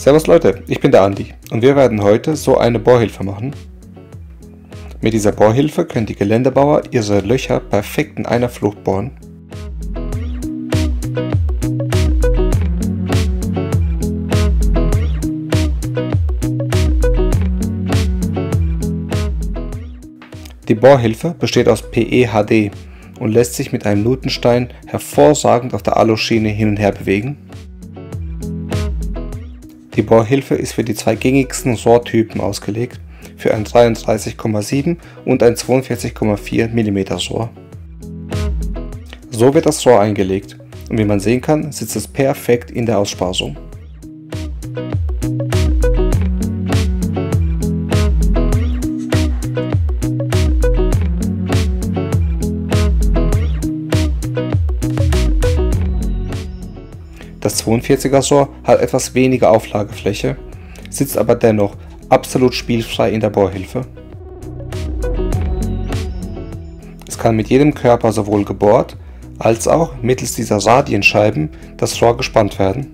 Servus Leute, ich bin der Andi und wir werden heute so eine Bohrhilfe machen. Mit dieser Bohrhilfe können die Geländebauer ihre Löcher perfekt in einer Flucht bohren. Die Bohrhilfe besteht aus PEHD und lässt sich mit einem Nutenstein hervorragend auf der Aluschiene hin und her bewegen. Die Bohrhilfe ist für die zwei gängigsten Rohrtypen ausgelegt, für ein 33,7 und ein 42,4 mm Rohr. So wird das Rohr eingelegt und wie man sehen kann, sitzt es perfekt in der Aussparsung. 42er Rohr hat etwas weniger Auflagefläche, sitzt aber dennoch absolut spielfrei in der Bohrhilfe. Es kann mit jedem Körper sowohl gebohrt als auch mittels dieser Radienscheiben das Rohr gespannt werden.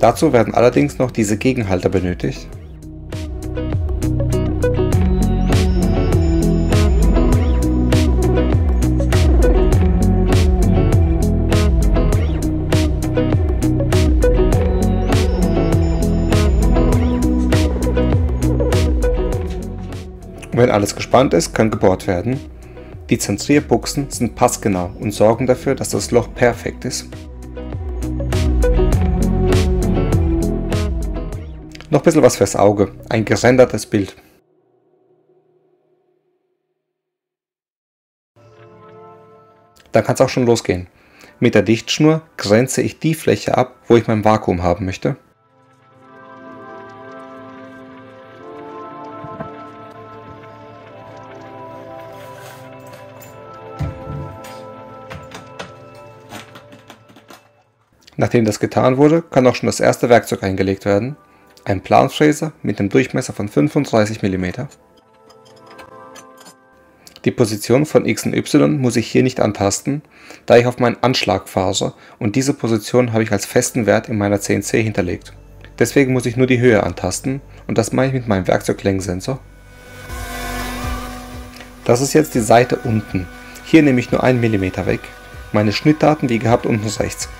Dazu werden allerdings noch diese Gegenhalter benötigt. Wenn alles gespannt ist, kann gebohrt werden. Die Zentrierbuchsen sind passgenau und sorgen dafür, dass das Loch perfekt ist. Noch ein bisschen was fürs Auge, ein gerendertes Bild. Dann kann es auch schon losgehen. Mit der Dichtschnur grenze ich die Fläche ab, wo ich mein Vakuum haben möchte. Nachdem das getan wurde, kann auch schon das erste Werkzeug eingelegt werden, ein Planfräser mit einem Durchmesser von 35 mm. Die Position von x und y muss ich hier nicht antasten, da ich auf meinen Anschlag phase und diese Position habe ich als festen Wert in meiner CNC hinterlegt. Deswegen muss ich nur die Höhe antasten und das mache ich mit meinem Werkzeuglängensensor. Das ist jetzt die Seite unten. Hier nehme ich nur 1 mm weg. Meine Schnittdaten wie gehabt unten rechts.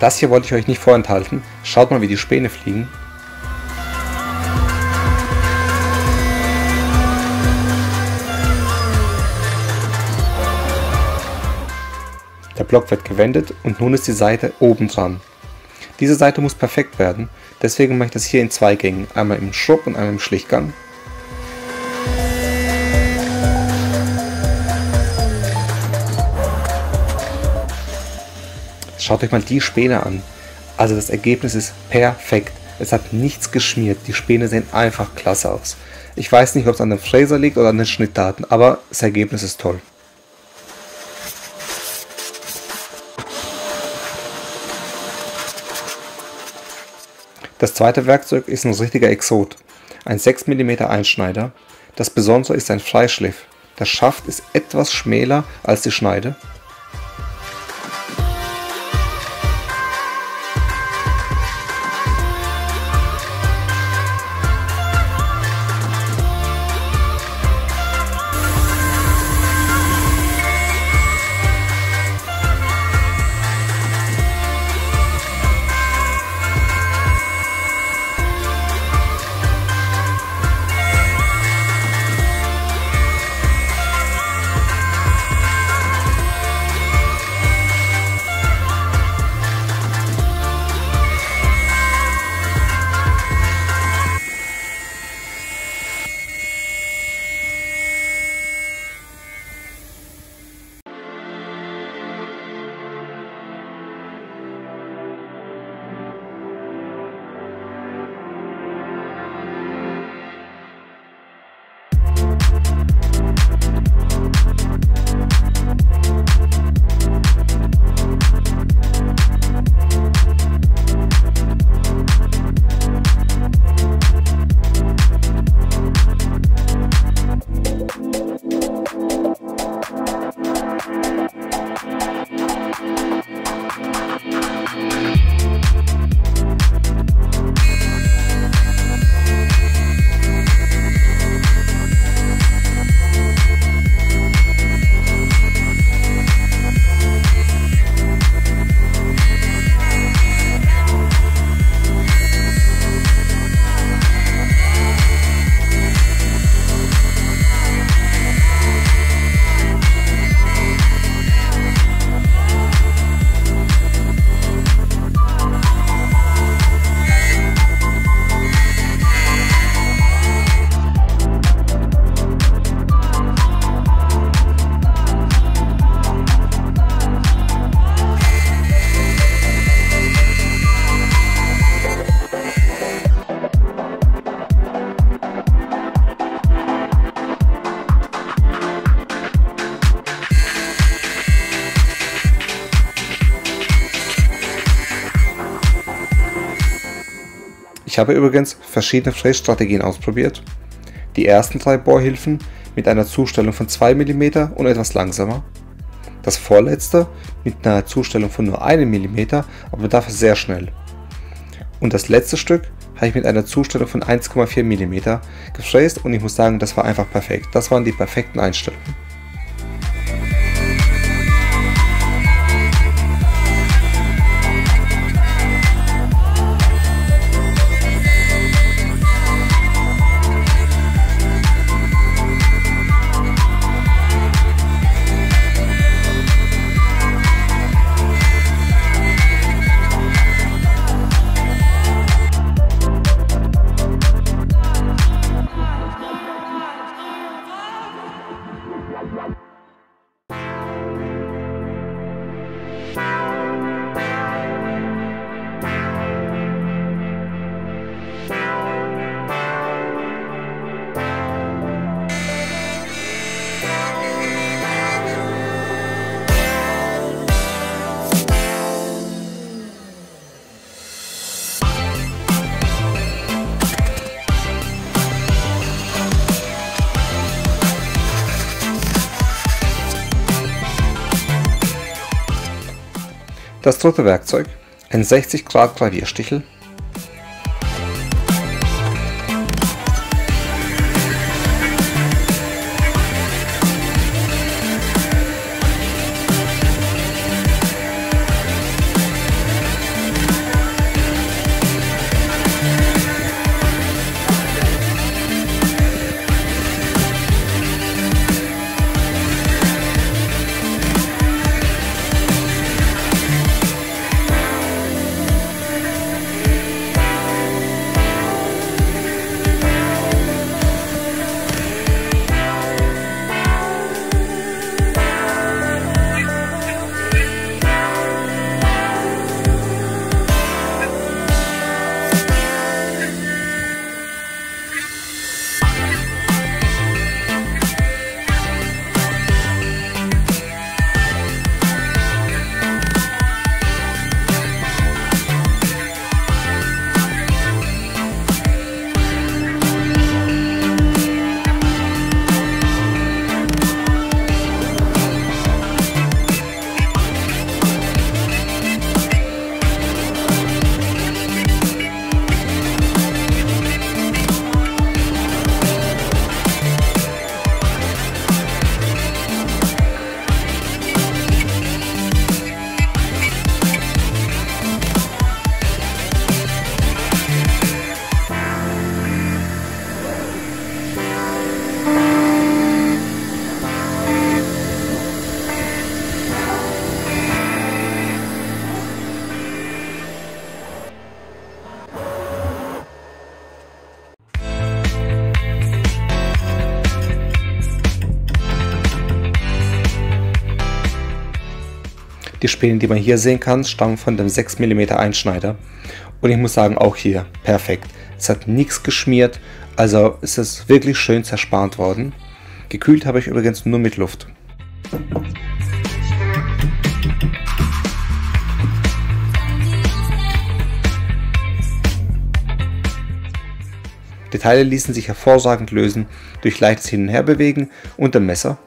Das hier wollte ich euch nicht vorenthalten. Schaut mal, wie die Späne fliegen. Der Block wird gewendet und nun ist die Seite oben dran. Diese Seite muss perfekt werden, deswegen mache ich das hier in zwei Gängen, einmal im Schrubb und einmal im Schlichtgang. Schaut euch mal die Späne an. Also das Ergebnis ist perfekt. Es hat nichts geschmiert. Die Späne sehen einfach klasse aus. Ich weiß nicht, ob es an dem Fräser liegt oder an den Schnittdaten, aber das Ergebnis ist toll. Das zweite Werkzeug ist ein richtiger Exot, ein 6 mm Einschneider. Das Besondere ist sein Freischliff. Der Schaft ist etwas schmäler als die Schneide habe übrigens verschiedene Frässtrategien ausprobiert. Die ersten drei Bohrhilfen mit einer Zustellung von 2 mm und etwas langsamer. Das vorletzte mit einer Zustellung von nur 1 mm, aber dafür sehr schnell. Und das letzte Stück habe ich mit einer Zustellung von 1,4 mm gefräst und ich muss sagen, das war einfach perfekt. Das waren die perfekten Einstellungen. Das dritte Werkzeug, ein 60 Grad Gravierstichel Die Späne, die man hier sehen kann, stammen von dem 6 mm Einschneider. Und ich muss sagen, auch hier perfekt. Es hat nichts geschmiert, also ist es wirklich schön zerspannt worden. Gekühlt habe ich übrigens nur mit Luft. Die Teile ließen sich hervorragend lösen durch leichtes Hin- und Herbewegen und dem Messer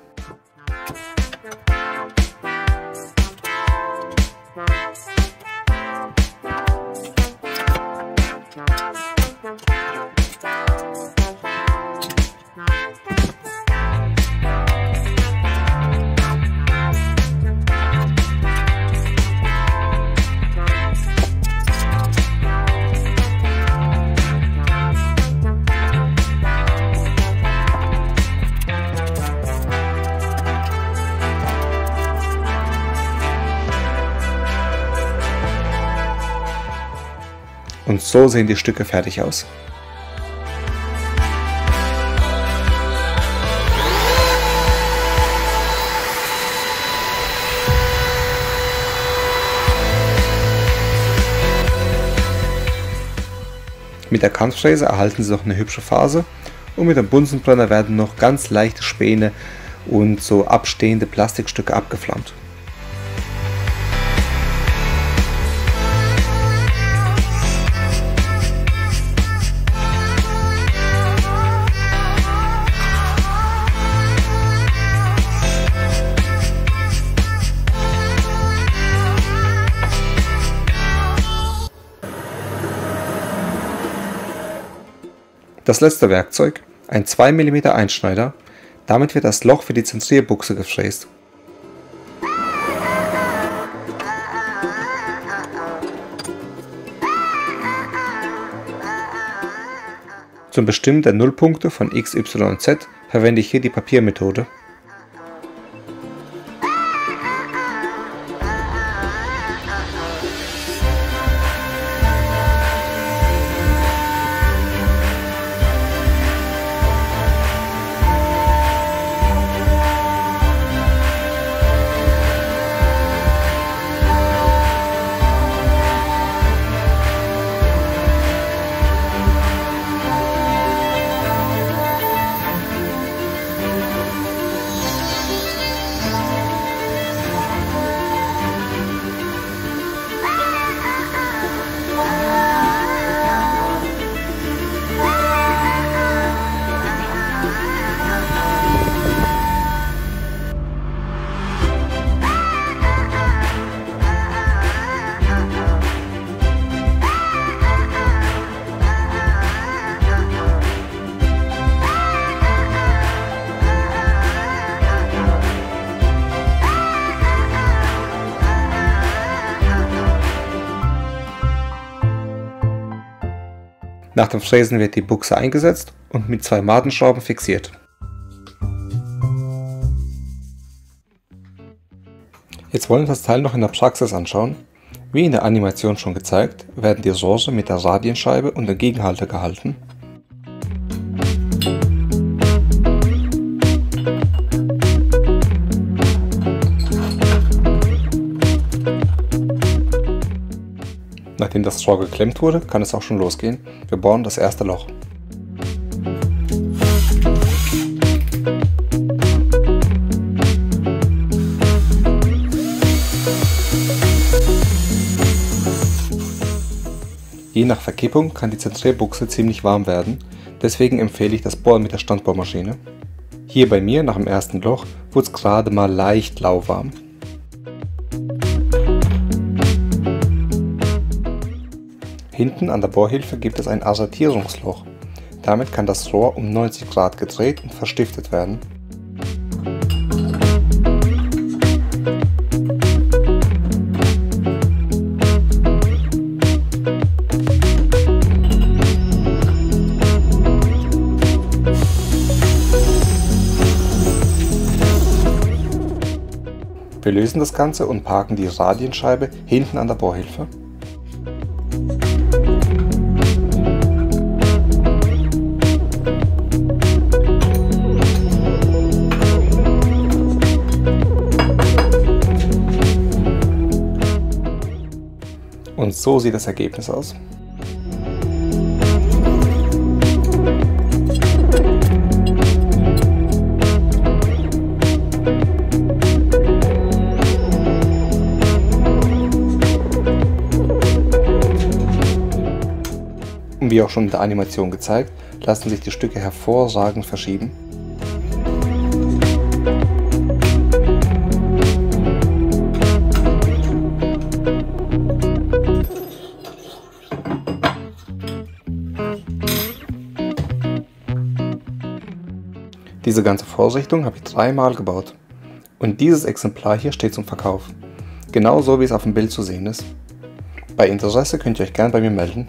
so sehen die Stücke fertig aus. Mit der Kantfräse erhalten sie noch eine hübsche Phase und mit dem Bunsenbrenner werden noch ganz leichte Späne und so abstehende Plastikstücke abgeflammt. Das letzte Werkzeug, ein 2 mm Einschneider, damit wird das Loch für die Zentrierbuchse gefräst. Zum Bestimmen der Nullpunkte von x, y und z verwende ich hier die Papiermethode. Nach dem Fräsen wird die Buchse eingesetzt und mit zwei Madenschrauben fixiert. Jetzt wollen wir das Teil noch in der Praxis anschauen. Wie in der Animation schon gezeigt, werden die Soße mit der Radienscheibe und dem Gegenhalter gehalten. Das Rohr geklemmt wurde, kann es auch schon losgehen. Wir bohren das erste Loch. Je nach Verkippung kann die Zentrierbuchse ziemlich warm werden, deswegen empfehle ich das Bohren mit der Standbohrmaschine. Hier bei mir nach dem ersten Loch wurde es gerade mal leicht lauwarm. Hinten an der Bohrhilfe gibt es ein Assortierungsloch. Damit kann das Rohr um 90 Grad gedreht und verstiftet werden. Wir lösen das Ganze und parken die Radienscheibe hinten an der Bohrhilfe. Und so sieht das Ergebnis aus. Wie auch schon in der Animation gezeigt, lassen sich die Stücke hervorragend verschieben. Diese ganze Vorrichtung habe ich dreimal gebaut. Und dieses Exemplar hier steht zum Verkauf. Genauso wie es auf dem Bild zu sehen ist. Bei Interesse könnt ihr euch gern bei mir melden.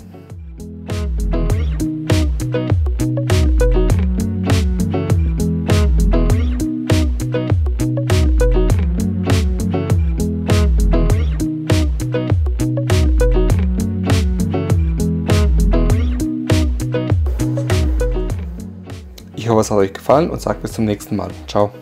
Es hat euch gefallen und sagt bis zum nächsten Mal. Ciao.